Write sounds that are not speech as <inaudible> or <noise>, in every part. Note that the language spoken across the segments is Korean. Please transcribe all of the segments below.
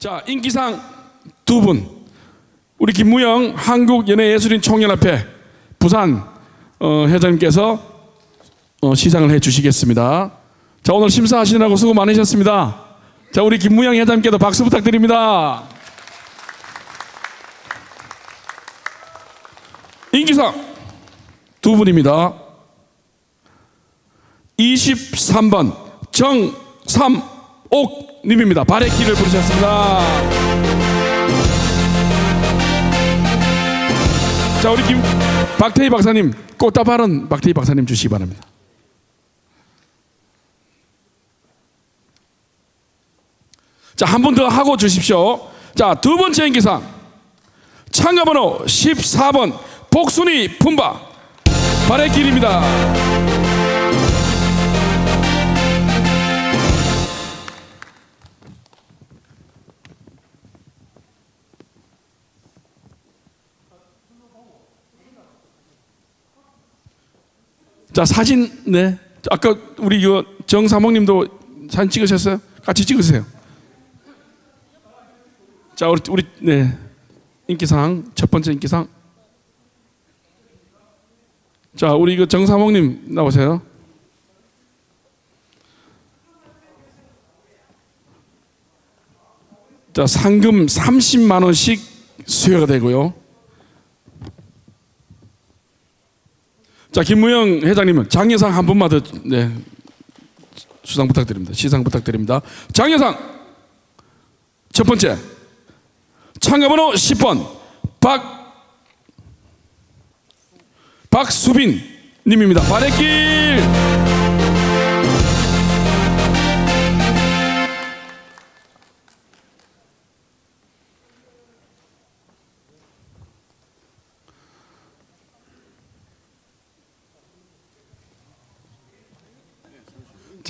자, 인기상 두 분. 우리 김무영 한국연예예술인 총연합회 부산 어, 회장님께서 어, 시상을 해 주시겠습니다. 자, 오늘 심사하시느라고 수고 많으셨습니다. 자, 우리 김무영 회장님께도 박수 부탁드립니다. 인기상 두 분입니다. 23번 정삼 옥 님입니다. 발의 길을 부르셨습니다. 자, 우리 김 박태희 박사님 꽃다발은 박태희 박사님 주시기 바랍니다. 자, 한 번 더 하고 주십시오. 자, 두 번째 인기상 참가번호 14번 복순이 품바 발의 길입니다. 자 사진 네 아까 우리 이거 정사목님도 사진 찍으셨어요? 같이 찍으세요. 자 우리 우리 네 인기상 첫 번째 인기상. 자 우리 이거 정사목님 나오세요. 자 상금 30만 원씩 수여가 되고요. 자, 김무영 회장님은 장려상 한 분만 더, 네, 수상 부탁드립니다. 시상 부탁드립니다. 장려상 첫 번째 참가번호 10번 박 박수빈 님입니다. 바래길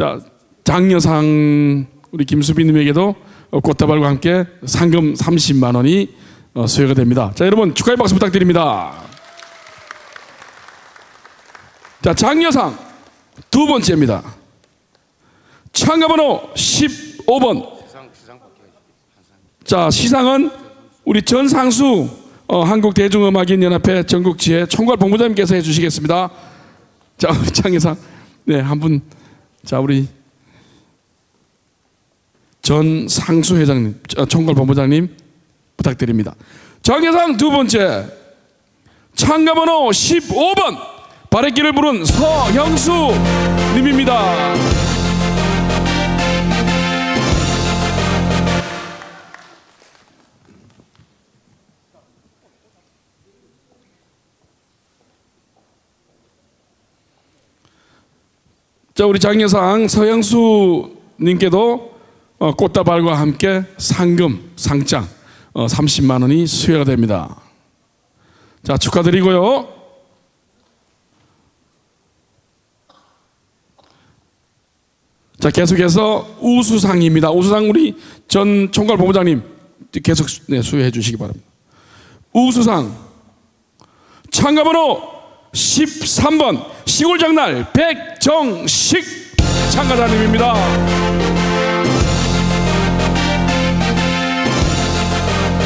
자, 장려상 우리 김수빈님에게도 꽃다발과 함께 상금 30만 원이 어, 수여가 됩니다. 자, 여러분 축하의 박수 부탁드립니다. 자, 장려상 두 번째입니다. 참가번호 15번. 자, 시상은 우리 전상수 어, 한국대중음악인연합회 전국지회 총괄 본부장님께서 해주시겠습니다. 자, <laughs> 장려상 네, 한 분. 자, 우리 전 상수 회장님, 총괄 본부장님 부탁드립니다. 정예상 두 번째 참가번호 15번 바래길을 부른 서형수 님입니다. 자, 우리 장려상 서영수 님께도 어, 꽃다발과 함께 상금, 상장 어, 30만 원이 수여가 됩니다. 자, 축하드리고요. 자, 계속해서 우수상입니다. 우수상 우리 전 총괄 본부장님 계속 네, 수여해 주시기 바랍니다. 우수상 참가번호 13번 시골장날 백정식 참가자님입니다.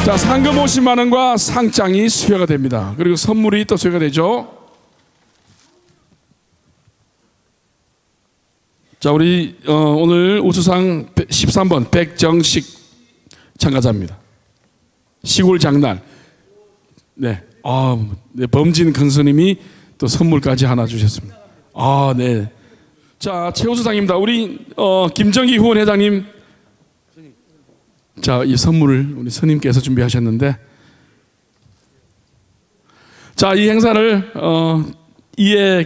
자, 상금 50만 원과 상장이 수여가 됩니다. 그리고 선물이 또 수여가 되죠. 자, 우리 어, 오늘 우수상 13번 백정식 참가자입니다. 시골 장날. 네. 아, 네, 범진 큰스님이 또 선물까지 하나 주셨습니다. 아, 네. 자, 최우수 상입니다. 우리 어, 김정희 후원 회장님. 자, 이 선물을 우리 스님께서 준비하셨는데, 자, 이 행사를 어, 이에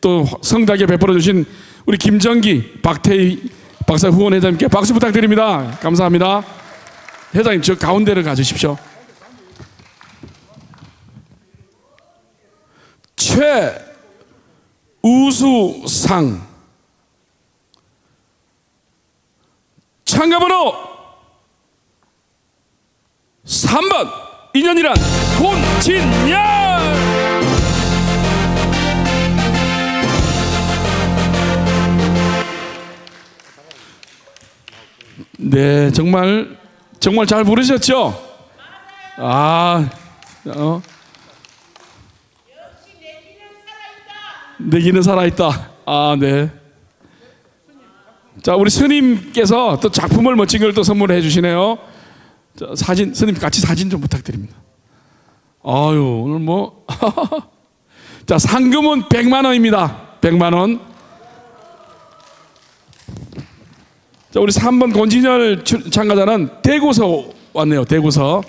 또 성다게 베풀어 주신 우리 김정기 박태희 박사 후원 회장님께 박수 부탁드립니다. 감사합니다. 회장님 저 가운데를 가주십시오. 최우수 상 참가번호 3번 인연이란 혼진열 네 정말 정말 잘 부르셨죠? 아, 어. 내기는 살아있다. 아, 네. 자, 우리 스님께서 또 작품을 멋진 걸 또 선물해 주시네요. 자, 사진, 스님 같이 사진 좀 부탁드립니다. 아유, 오늘 뭐. <laughs> 자, 상금은 100만 원입니다. 100만 원. 자, 우리 3번 권진열 출- 참가자는 대구서 왔네요. 대구서.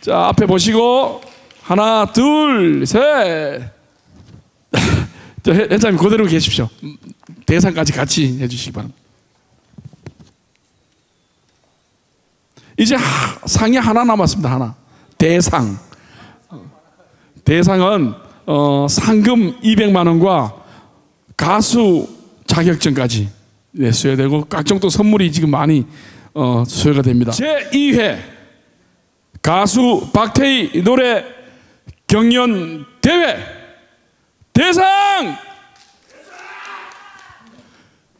자, 앞에 보시고 하나, 둘, 셋. <laughs> 저 회- 회장님 그대로 계십시오. 음, 대상까지 같이 해주시기 바랍니다. 이제 하- 상이 하나 남았습니다. 하나 대상. 어, 대상은 어, 상금 200만 원과 가수 자격증까지 네, 수여되고 각종 또 선물이 지금 많이 어, 수여가 됩니다. 제 2회 가수 박태희 노래 경연 대회 대상!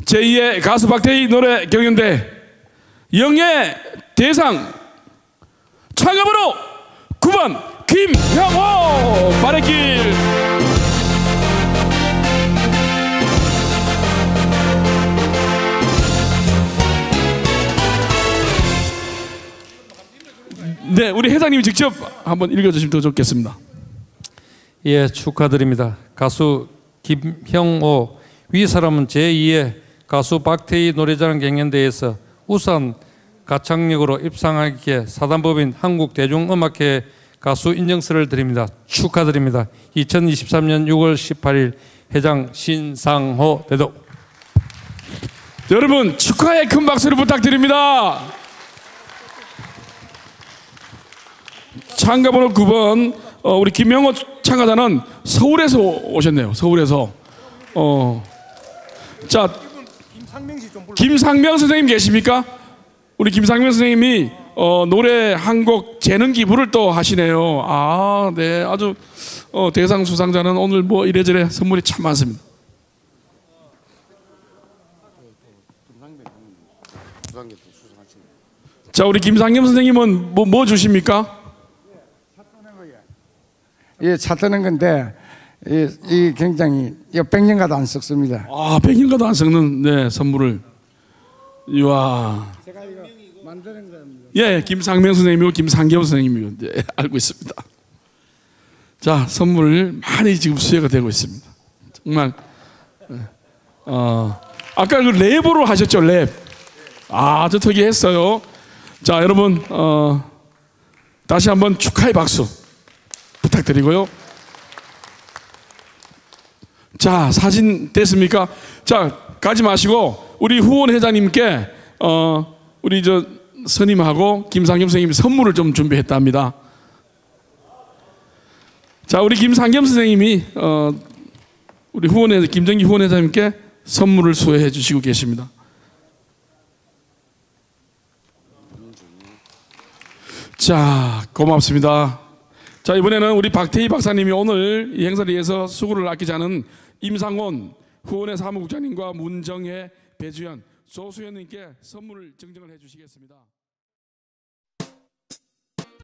제2의 가수 박태희 노래 경연대 영예 대상 참가번호 9번 김형호 바래길. 네 우리 회장님이 직접 한번 읽어주시면 더 좋겠습니다 예, 축하드립니다. 가수 김형호 위 사람은 제2의 가수 박태희 노래자랑 경연대회에서 우선 가창력으로 입상하기에 사단법인 한국대중음악회 가수 인정서를 드립니다. 축하드립니다. 2023년 6월 18일 회장 신상호 대독. 여러분 축하의 큰 박수를 부탁드립니다. 참가번호 9번 어, 우리 김명호 참가자는 서울에서 오셨네요. 서울에서 어, 자 김상명 선생님 계십니까? 우리 김상명 선생님이 어, 노래 한 곡 재능 기부를 또 하시네요. 아, 네, 아주 어, 대상 수상자는 오늘 뭐 이래저래 선물이 참 많습니다. 자, 우리 김상겸 선생님은 뭐, 뭐 주십니까? 예, 차 뜨는 건데 이, 이 굉장히 이 백년가도 안 썩습니다. 아, 백인가도 안 섞는 네 선물을. 이와. 제가 이거 만드는 겁니다. 예, 김상명 선생님이고 김상겸 선생님이고 네, 알고 있습니다. 자, 선물 많이 지금 수혜가 되고 있습니다. 정말 예. 어, 아까 그 랩으로 하셨죠, 랩. 아주 특이했어요. 자, 여러분 어, 다시 한번 축하의 박수 부탁드리고요. 자, 사진 됐습니까? 자, 가지 마시고 우리 후원 회장님께 어, 우리 저 스님하고 김상겸 선생님이 선물을 좀 준비했답니다. 자, 우리 김상겸 선생님이 어, 우리 후원회 김정기 후원 회장님께 선물을 수여해 주시고 계십니다. 자, 고맙습니다. 자, 이번에는 우리 박태희 박사님이 오늘 이 행사를 위해서 수고를 아끼지 않은 임상원 후원회 사무국장님과 문정혜 배주연 조수연님께 선물을 증정을 해 주시겠습니다.